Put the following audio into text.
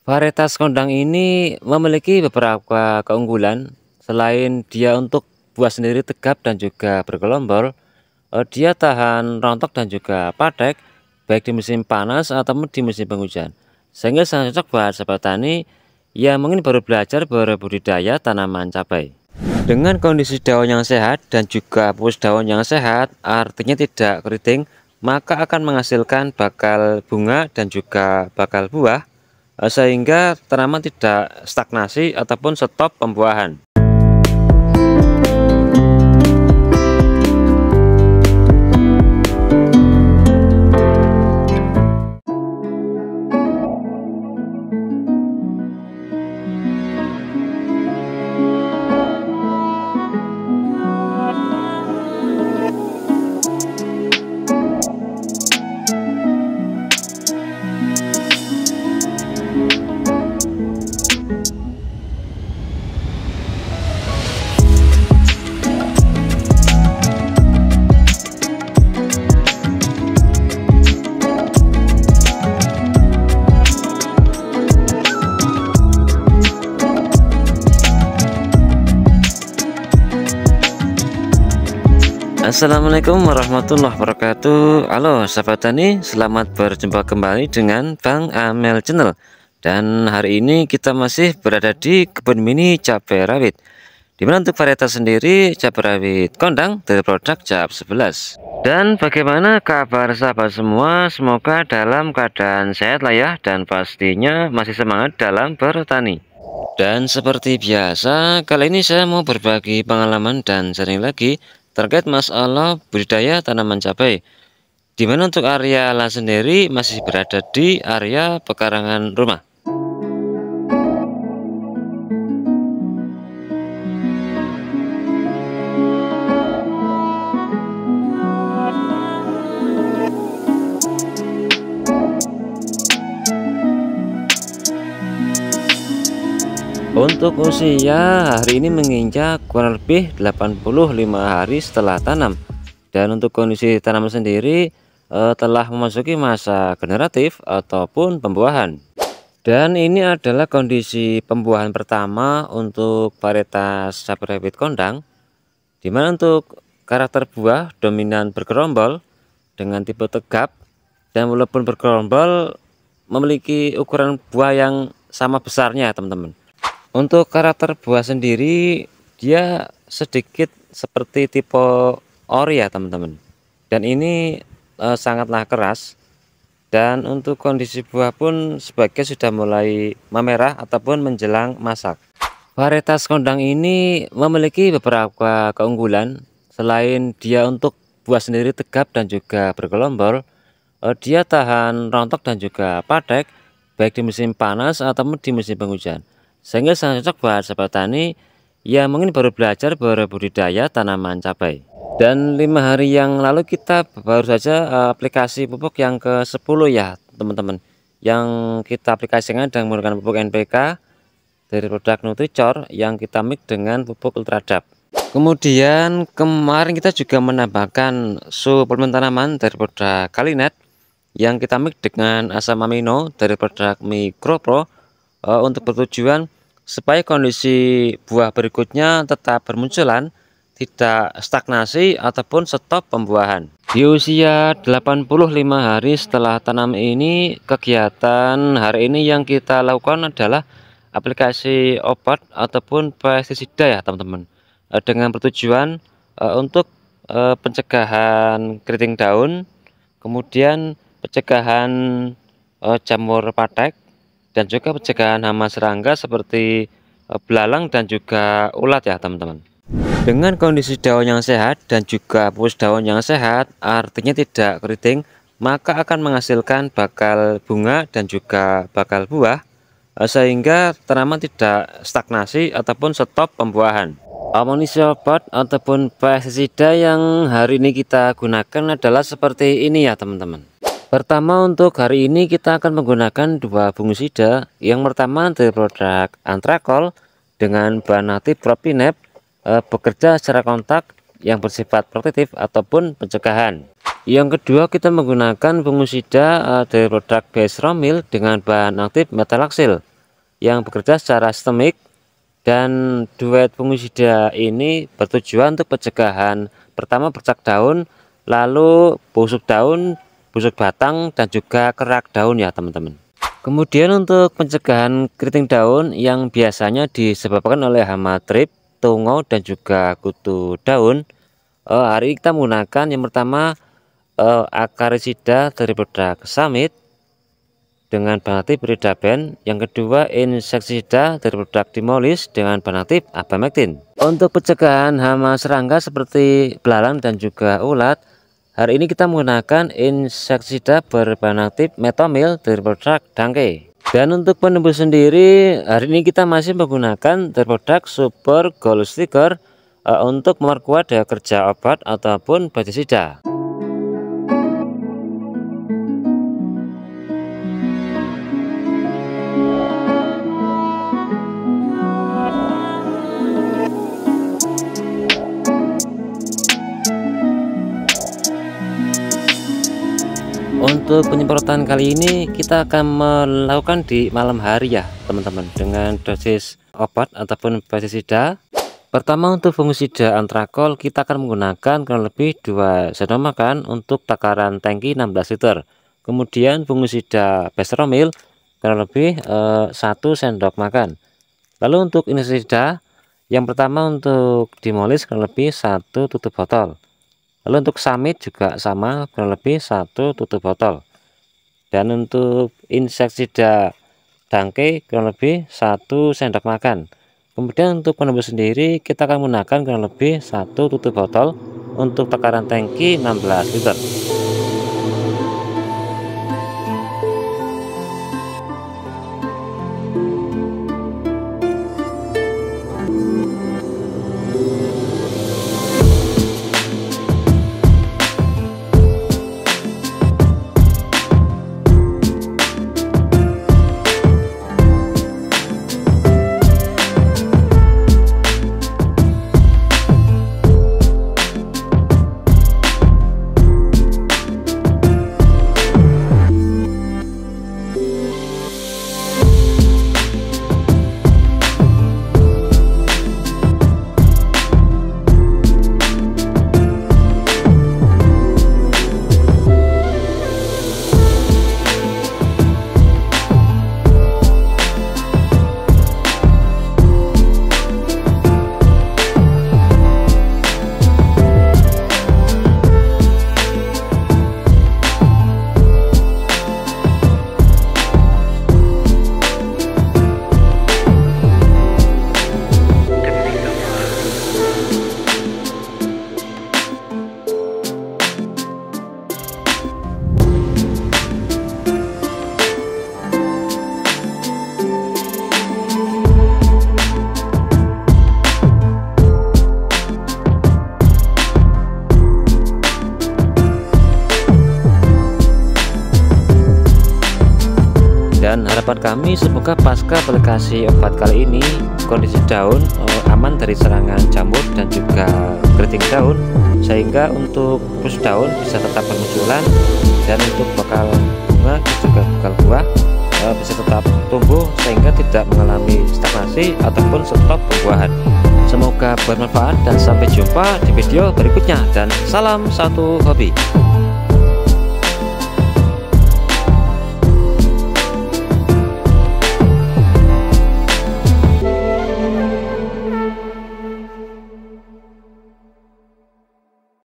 Varietas kondang ini memiliki beberapa keunggulan. Selain dia untuk buah sendiri tegap dan juga bergelombol, eh, dia tahan rontok dan juga padek, baik di musim panas ataupun di musim penghujan. Sehingga sangat cocok buat sahabat tani yang mungkin baru belajar berbudidaya tanaman cabai. Dengan kondisi daun yang sehat dan juga pupus daun yang sehat, artinya tidak keriting, maka akan menghasilkan bakal bunga dan juga bakal buah sehingga tanaman tidak stagnasi ataupun stop pembuahan. Assalamualaikum warahmatullahi wabarakatuh. Halo sahabat tani selamat berjumpa kembali dengan Bang Amel channel. Dan hari ini kita masih berada di kebun mini cabai rawit. Di mana untuk varietas sendiri cabai rawit kondang dari produk cap 11 dan bagaimana kabar sahabat semua? Semoga dalam keadaan sehat lah ya dan pastinya masih semangat dalam bertani. Dan seperti biasa kali ini saya mau berbagi pengalaman dan sering lagi terkait masalah budidaya tanaman cabai di mana untuk area lahan sendiri masih berada di area pekarangan rumah Untuk usia hari ini menginjak kurang lebih 85 hari setelah tanam dan untuk kondisi tanaman sendiri eh, telah memasuki masa generatif ataupun pembuahan. Dan ini adalah kondisi pembuahan pertama untuk varietas cabai kondang di mana untuk karakter buah dominan bergerombol dengan tipe tegap dan walaupun bergerombol memiliki ukuran buah yang sama besarnya teman-teman untuk karakter buah sendiri dia sedikit seperti tipe ori ya teman-teman. Dan ini e, sangatlah keras. Dan untuk kondisi buah pun sebagai sudah mulai memerah ataupun menjelang masak. Varietas kondang ini memiliki beberapa keunggulan. Selain dia untuk buah sendiri tegap dan juga bergelombol e, dia tahan rontok dan juga padek baik di musim panas ataupun di musim penghujan sehingga sangat cocok buat sahabat tani yang mungkin baru belajar berbudidaya tanaman cabai. Dan lima hari yang lalu kita baru saja uh, aplikasi pupuk yang ke 10 ya teman-teman. Yang kita aplikasikan dengan menggunakan pupuk NPK dari produk Nutricor yang kita mix dengan pupuk Ultradap kemudian kemarin kita juga menambahkan suplemen tanaman dari produk Kalinet yang kita mix dengan asam amino dari produk Micropro uh, untuk bertujuan supaya kondisi buah berikutnya tetap bermunculan tidak stagnasi ataupun stop pembuahan. Di usia 85 hari setelah tanam ini kegiatan hari ini yang kita lakukan adalah aplikasi obat ataupun pestisida ya teman-teman. Eh, dengan bertujuan uh, untuk pencegahan keriting daun kemudian pencegahan jamur patek dan juga pencegahan hama serangga seperti e, belalang dan juga ulat ya teman-teman. Dengan kondisi daun yang sehat dan juga pupus daun yang sehat artinya tidak keriting maka akan menghasilkan bakal bunga dan juga bakal buah e, sehingga tanaman tidak stagnasi ataupun stop pembuahan. Amonisiobot ataupun pestisida yang hari ini kita gunakan adalah seperti ini ya teman-teman Pertama untuk hari ini kita akan menggunakan dua fungusida. Yang pertama dari produk Antrakol dengan bahan aktif propinep e, bekerja secara kontak yang bersifat protektif ataupun pencegahan. Yang kedua kita menggunakan fungusida e, dari produk Romil dengan bahan aktif metalaksil yang bekerja secara sistemik dan duet fungisida ini bertujuan untuk pencegahan pertama bercak daun lalu busuk daun busuk batang dan juga kerak daun ya teman-teman. Kemudian untuk pencegahan keriting daun yang biasanya disebabkan oleh hama trip tungau dan juga kutu daun uh, hari ini kita menggunakan yang pertama uh, akarisida dari produk samit dengan bahan aktif yang kedua insektisida dari produk Dimolis dengan bahan aktif Abamectin. Untuk pencegahan hama serangga seperti belalang dan juga ulat hari ini kita menggunakan insektisida berbahan aktif Metomil dari produk Dangke. Dan untuk penembus sendiri hari ini kita masih menggunakan dari produk Super Gold Sticker uh, untuk memperkuat daya kerja obat ataupun pestisida untuk penyemprotan kali ini kita akan melakukan di malam hari ya teman-teman dengan dosis obat ataupun pestisida. Pertama untuk fungisida antrakol kita akan menggunakan kurang lebih 2 sendok makan untuk takaran tangki 16 liter. Kemudian fungisida bestromil kurang lebih eh, 1 sendok makan. Lalu untuk insektisida yang pertama untuk dimolis kurang lebih satu tutup botol lalu untuk summit juga sama kurang lebih satu tutup botol. Dan untuk insektisida dangke kurang lebih satu sendok makan. Kemudian untuk penembus sendiri kita akan menggunakan kurang lebih satu tutup botol untuk takaran tangki 16 liter harapan kami semoga pasca aplikasi obat kali ini kondisi daun eh, aman dari serangan jamur dan juga keriting daun sehingga untuk pus daun bisa tetap bermunculan dan untuk bakal bunga juga bakal buah eh, bisa tetap tumbuh sehingga tidak mengalami stagnasi ataupun stop pembuahan semoga bermanfaat dan sampai jumpa di video berikutnya dan salam satu hobi